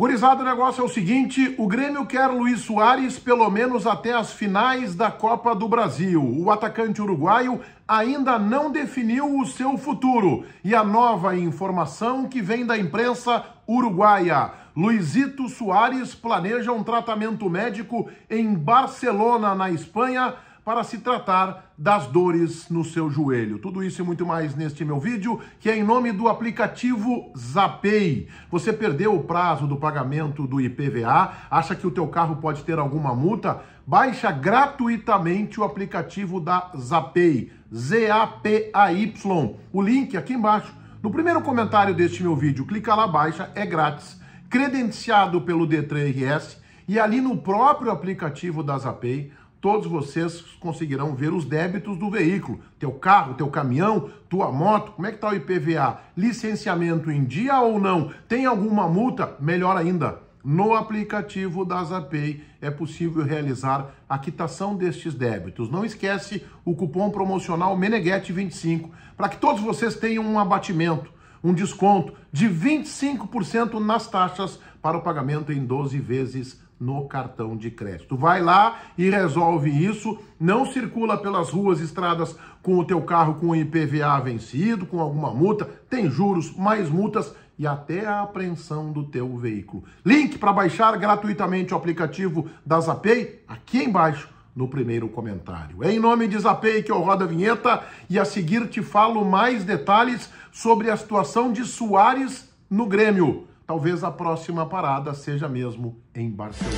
Gurizada, o negócio é o seguinte: o Grêmio quer Luiz Soares pelo menos até as finais da Copa do Brasil. O atacante uruguaio ainda não definiu o seu futuro. E a nova informação que vem da imprensa uruguaia: Luizito Soares planeja um tratamento médico em Barcelona, na Espanha para se tratar das dores no seu joelho. Tudo isso e muito mais neste meu vídeo, que é em nome do aplicativo Zapay. Você perdeu o prazo do pagamento do IPVA? Acha que o teu carro pode ter alguma multa? Baixa gratuitamente o aplicativo da Zapay, Z-A-P-A-Y. O link aqui embaixo. No primeiro comentário deste meu vídeo, clica lá, baixa, é grátis, credenciado pelo D3RS e ali no próprio aplicativo da Zapay todos vocês conseguirão ver os débitos do veículo, teu carro, teu caminhão, tua moto, como é que está o IPVA, licenciamento em dia ou não, tem alguma multa? Melhor ainda, no aplicativo da Zapay é possível realizar a quitação destes débitos. Não esquece o cupom promocional Meneghete25 para que todos vocês tenham um abatimento, um desconto de 25% nas taxas para o pagamento em 12 vezes no cartão de crédito. Vai lá e resolve isso, não circula pelas ruas, estradas com o teu carro com o IPVA vencido, com alguma multa, tem juros, mais multas e até a apreensão do teu veículo. Link para baixar gratuitamente o aplicativo da Zapay aqui embaixo no primeiro comentário. É em nome de Zapay que eu rodo a vinheta e a seguir te falo mais detalhes sobre a situação de Soares no Grêmio. Talvez a próxima parada seja mesmo em Barcelona.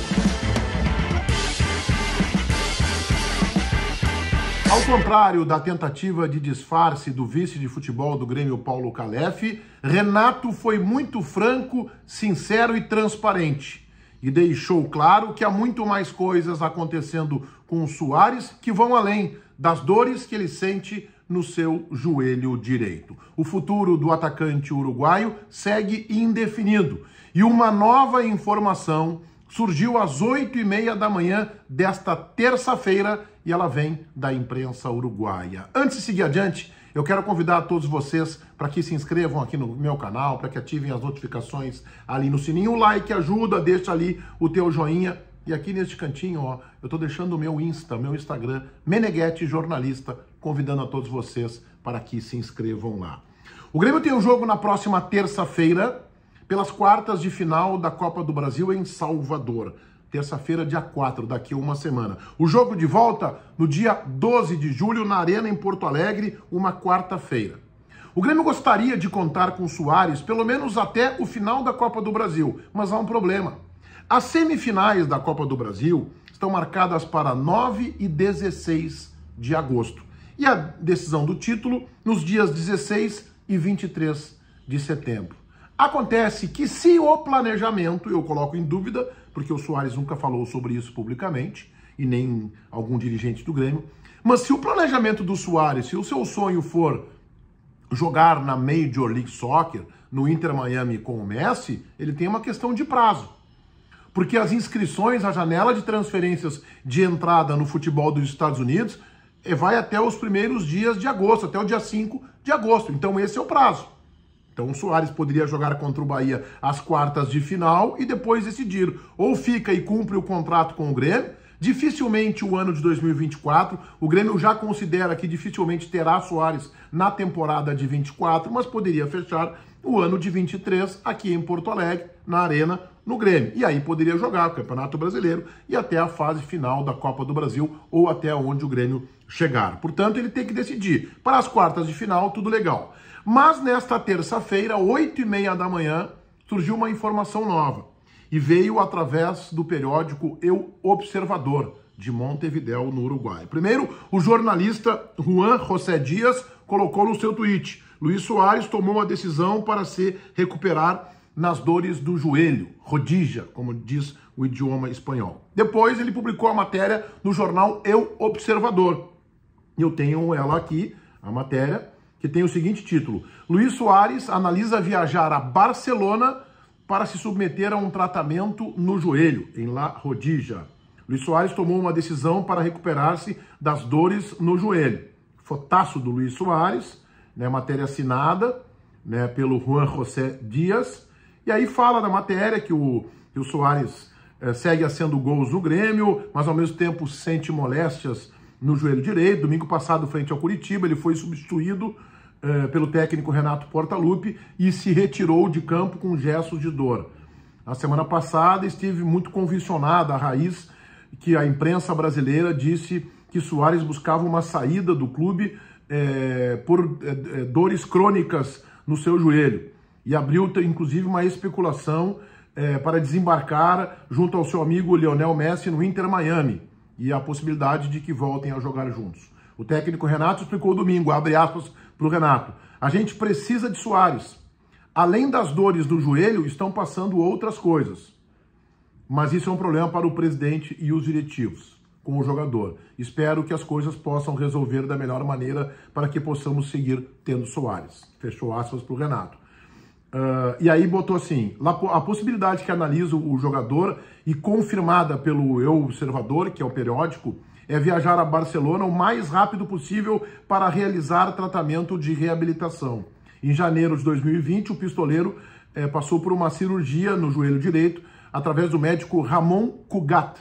Ao contrário da tentativa de disfarce do vice de futebol do Grêmio Paulo Calef, Renato foi muito franco, sincero e transparente e deixou claro que há muito mais coisas acontecendo com o Soares que vão além das dores que ele sente no seu joelho direito. O futuro do atacante uruguaio segue indefinido e uma nova informação surgiu às oito e meia da manhã desta terça-feira e ela vem da imprensa uruguaia. Antes de seguir adiante, eu quero convidar todos vocês para que se inscrevam aqui no meu canal, para que ativem as notificações ali no sininho. O like ajuda, deixa ali o teu joinha e aqui neste cantinho, ó, eu estou deixando o meu Insta, meu Instagram, Meneghetti Jornalista, convidando a todos vocês para que se inscrevam lá. O Grêmio tem um jogo na próxima terça-feira, pelas quartas de final da Copa do Brasil em Salvador. Terça-feira, dia 4, daqui a uma semana. O jogo de volta no dia 12 de julho, na Arena, em Porto Alegre, uma quarta-feira. O Grêmio gostaria de contar com o Soares pelo menos até o final da Copa do Brasil, mas há um problema. As semifinais da Copa do Brasil estão marcadas para 9 e 16 de agosto. E a decisão do título nos dias 16 e 23 de setembro. Acontece que se o planejamento, eu coloco em dúvida, porque o Soares nunca falou sobre isso publicamente, e nem algum dirigente do Grêmio, mas se o planejamento do Soares, se o seu sonho for jogar na Major League Soccer, no Inter Miami com o Messi, ele tem uma questão de prazo porque as inscrições, a janela de transferências de entrada no futebol dos Estados Unidos eh, vai até os primeiros dias de agosto, até o dia 5 de agosto. Então esse é o prazo. Então o Soares poderia jogar contra o Bahia as quartas de final e depois decidir. Ou fica e cumpre o contrato com o Grêmio. Dificilmente o ano de 2024, o Grêmio já considera que dificilmente terá Soares na temporada de 24, mas poderia fechar o ano de 23 aqui em Porto Alegre, na Arena, no Grêmio. E aí poderia jogar o Campeonato Brasileiro e até a fase final da Copa do Brasil ou até onde o Grêmio chegar. Portanto, ele tem que decidir. Para as quartas de final, tudo legal. Mas nesta terça-feira, oito e meia da manhã, surgiu uma informação nova e veio através do periódico Eu Observador de Montevideo, no Uruguai. Primeiro, o jornalista Juan José Dias colocou no seu tweet: Luiz Soares tomou a decisão para se recuperar nas dores do joelho, rodija, como diz o idioma espanhol. Depois ele publicou a matéria no jornal Eu Observador. Eu tenho ela aqui, a matéria, que tem o seguinte título: Luiz Soares analisa viajar a Barcelona para se submeter a um tratamento no joelho, em La Rodija. Luiz Soares tomou uma decisão para recuperar-se das dores no joelho. Fotaço do Luiz Soares, né, matéria assinada né, pelo Juan José Dias, E aí fala na matéria que o, que o Soares é, segue sendo gols no Grêmio, mas ao mesmo tempo sente moléstias no joelho direito. Domingo passado, frente ao Curitiba, ele foi substituído é, pelo técnico Renato Portaluppi e se retirou de campo com gestos de dor. Na semana passada, estive muito conviccionado a raiz que a imprensa brasileira disse que Soares buscava uma saída do clube é, por é, dores crônicas no seu joelho. E abriu, inclusive, uma especulação é, para desembarcar junto ao seu amigo Lionel Messi no Inter Miami e a possibilidade de que voltem a jogar juntos. O técnico Renato explicou domingo, abre aspas para o Renato, a gente precisa de Soares. Além das dores do joelho, estão passando outras coisas. Mas isso é um problema para o presidente e os diretivos com o jogador. Espero que as coisas possam resolver da melhor maneira para que possamos seguir tendo Soares. Fechou aspas para o Renato. Uh, e aí botou assim, a possibilidade que analisa o jogador e confirmada pelo Eu Observador, que é o periódico, é viajar a Barcelona o mais rápido possível para realizar tratamento de reabilitação. Em janeiro de 2020, o pistoleiro eh, passou por uma cirurgia no joelho direito através do médico Ramon Cugat,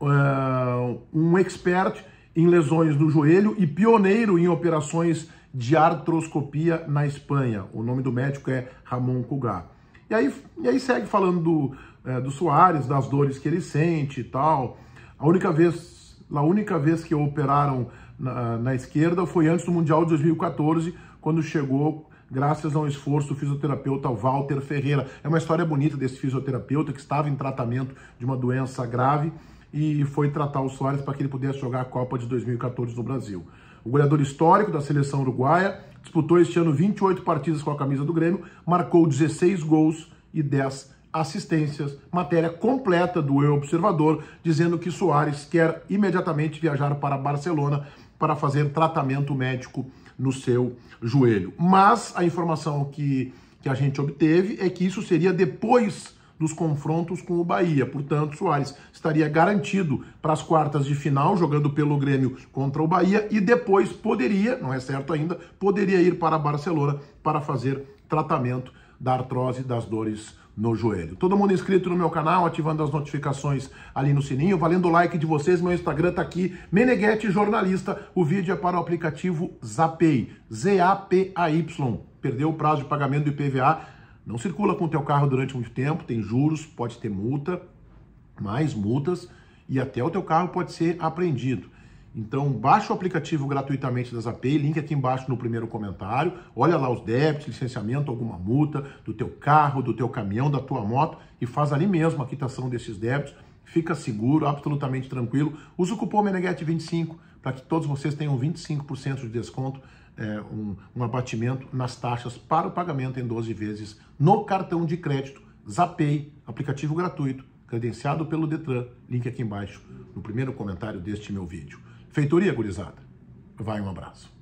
uh, um expert em lesões no joelho e pioneiro em operações de artroscopia na Espanha. O nome do médico é Ramon Cugat. E aí, e aí segue falando do, é, do Soares, das dores que ele sente e tal. A única vez, a única vez que operaram na, na esquerda foi antes do Mundial de 2014, quando chegou graças ao esforço do fisioterapeuta Walter Ferreira. É uma história bonita desse fisioterapeuta que estava em tratamento de uma doença grave e foi tratar o Soares para que ele pudesse jogar a Copa de 2014 no Brasil. O goleador histórico da seleção uruguaia disputou este ano 28 partidas com a camisa do Grêmio, marcou 16 gols e 10 assistências. Matéria completa do Eu Observador, dizendo que Soares quer imediatamente viajar para Barcelona para fazer tratamento médico no seu joelho. Mas a informação que, que a gente obteve é que isso seria depois dos confrontos com o Bahia. Portanto, Soares estaria garantido para as quartas de final, jogando pelo Grêmio contra o Bahia, e depois poderia, não é certo ainda, poderia ir para Barcelona para fazer tratamento da artrose das dores no joelho. Todo mundo inscrito no meu canal, ativando as notificações ali no sininho, valendo o like de vocês, meu Instagram tá aqui, Meneghetti Jornalista, o vídeo é para o aplicativo Zapay, Z-A-P-A-Y, perdeu o prazo de pagamento do IPVA, não circula com o teu carro durante muito tempo, tem juros, pode ter multa, mais multas e até o teu carro pode ser apreendido. Então, baixa o aplicativo gratuitamente da Zapay, link aqui embaixo no primeiro comentário. Olha lá os débitos, licenciamento, alguma multa do teu carro, do teu caminhão, da tua moto e faz ali mesmo a quitação desses débitos. Fica seguro, absolutamente tranquilo. Usa o cupom Meneghete25 para que todos vocês tenham 25% de desconto é, um, um abatimento nas taxas para o pagamento em 12 vezes no cartão de crédito Zapay, aplicativo gratuito, credenciado pelo Detran, link aqui embaixo no primeiro comentário deste meu vídeo. Feitoria, gurizada. Vai um abraço.